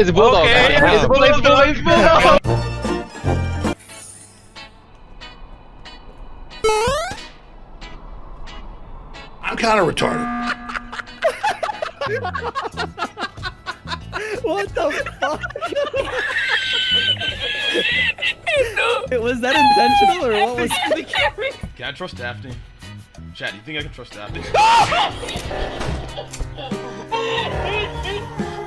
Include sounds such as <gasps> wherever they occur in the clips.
It's a bulldog. Okay. It's a bulldog. It's a bulldog. It's a bulldog. I'm kind of retarded. <laughs> What the fuck? <laughs> was that intentional or what was Can I trust Daphne? Chad, do you think I can trust Daphne? <laughs>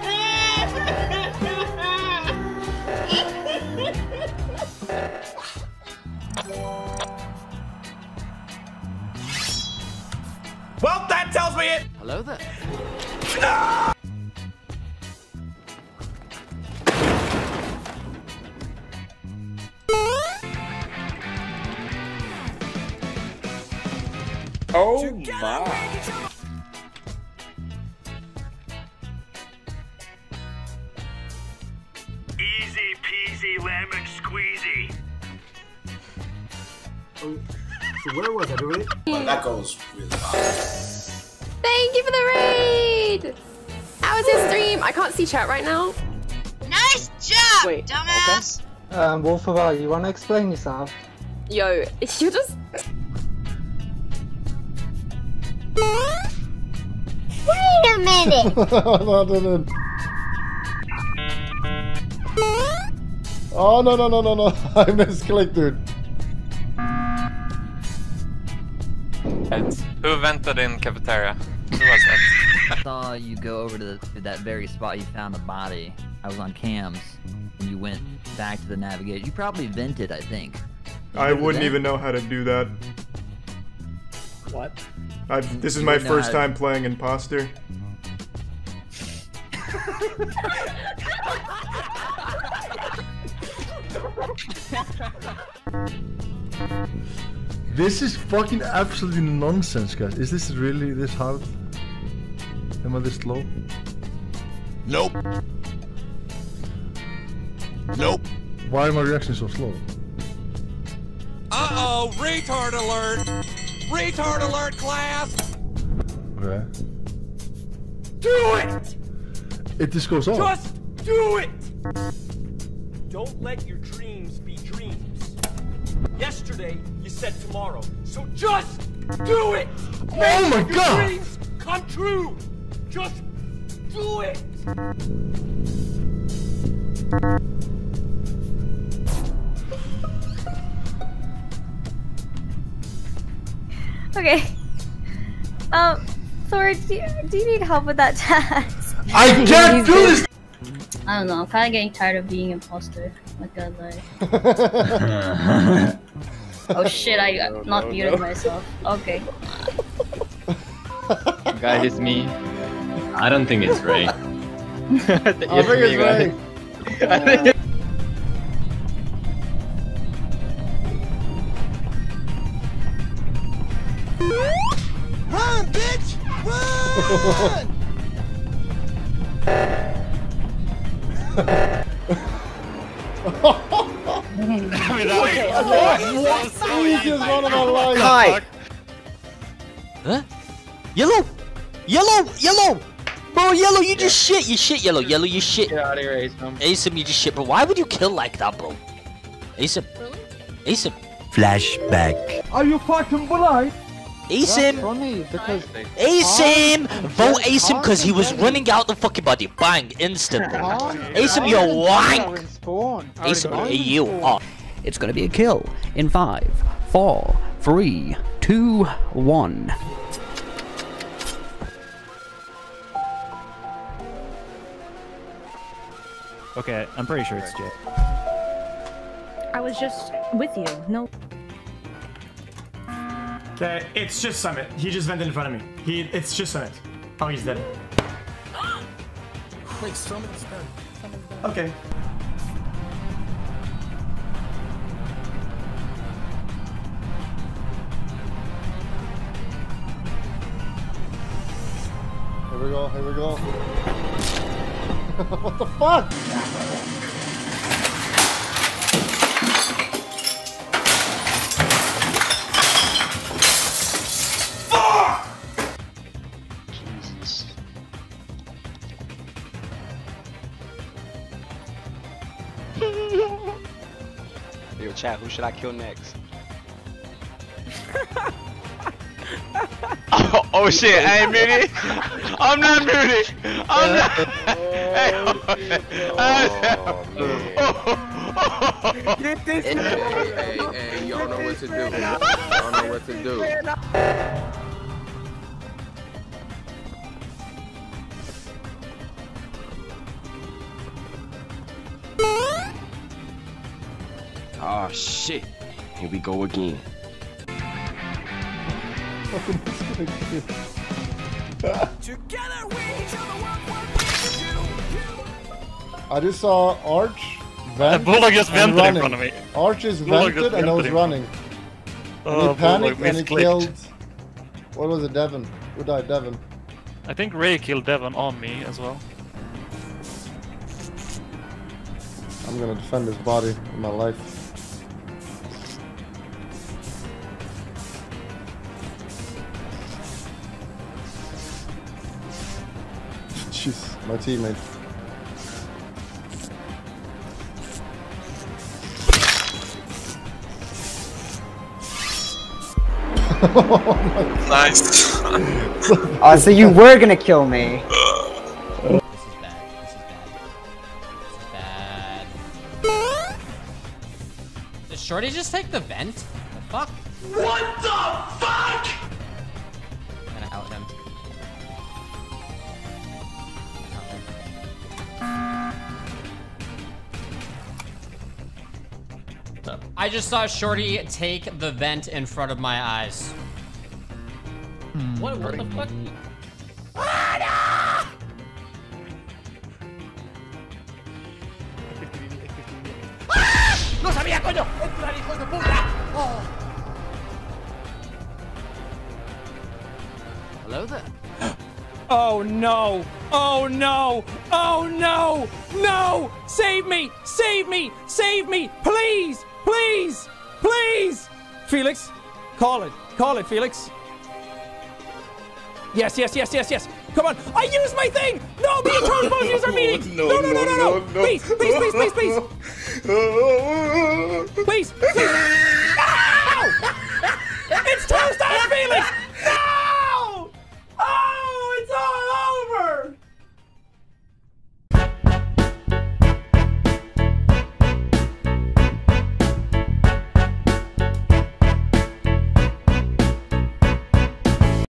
Well, that tells me it. Hello there. Oh my. That goes really fast. Thank you for the raid! How is his stream? I can't see chat right now. Nice job, Wait, dumbass. Um, Wolfaball, you wanna explain yourself? Yo, <laughs> you're just. Wait a minute. <laughs> no, no, no. Oh no no no no no! <laughs> I misclicked, dude. Who vented in cafeteria? Who was <laughs> that? saw you go over to, the, to that very spot you found the body. I was on cams, and you went back to the navigation. You probably vented, I think. Did I wouldn't that? even know how to do that. What? I, this is You my wouldn't know first how to- time playing imposter. <laughs> <laughs> This is fucking absolutely nonsense, guys. Is this really this hard? Am I this slow? Nope. Nope. Why are my reactions so slow? Uh-oh, retard alert. Retard alert, class. Okay. Do it. It just goes off. Just do it. Don't let your dreams be dreams. Yesterday, said tomorrow. So just do it. Oh my your God. dreams come true. Just do it. Okay. Um, Thor, do you, do you need help with that task? I <laughs> can't do this. I don't know. I'm kind of getting tired of being imposter. Like that, like. <laughs> <laughs> oh shit! I got not muted myself. Okay. Guys, it's me. I don't think it's Ray. <laughs> I think it's Ray. <laughs> Run, bitch! Run! <laughs> Easiest one of my life. Kai. Huh? Yellow! Yellow! Yellow! Bro, yellow, you just shit. You shit, yellow. Yellow, you shit. Get out of here, Asim. Asim, you just shit. Bro, why would you kill like that, bro? Asim. Asim. Flashback. Are you fucking blind? Asim. funny because Asim! Vote Asim because he was running out the fucking body. Bang, instantly. Asim, you wank! Asim, you are. It's gonna be a kill in five, four, three, two, one. Okay, I'm pretty sure it's Jay. I was just with you. No. Okay, it's just Summit. He just vented in front of me. He, it's just Summit. Oh, he's dead. <gasps> Wait, Summit's dead. Summit's dead. Okay. Here we go. Here we go. <laughs> what the fuck? Chat. Who should I kill next? <laughs> oh, oh shit, I ain't muted. <laughs> I'm not muted. I'm not. Oh, Get this <laughs> hey, hey, hey, y'all know what to do. Y'all know what to do. Shit. Here we go again. I just saw Arch vent. Bulldog just and vented in running. front of me. Arch is Bulldog vented and I was running. Oh, and he oh, panicked Bulldog and he killed. What was it, Devon? Who died? Devon. I think Ray killed Devon on me as well. I'm gonna defend his body with my life. Jeez, my teammate. Nice. <laughs> Oh, so you were gonna kill me. Did Shorty just take the vent? The fuck? What the fuck? I just saw Shorty take the vent in front of my eyes. What, what the fuck? Ah, ¡No sabía, coño! ¡Entrar, hijo de puta! Oh. Hello there. Oh no! Oh no! Oh no! No! Save me! Save me! Save me! Please! Please! Please! Felix, call it. Call it, Felix. Yes, yes, yes, yes, yes. Come on. I use my thing! No, me and Toadbone use our meeting! <laughs> No, no, no, no, no! no. Please, please, please, please, please! <laughs> please, please! <laughs> no! It's Toast Felix!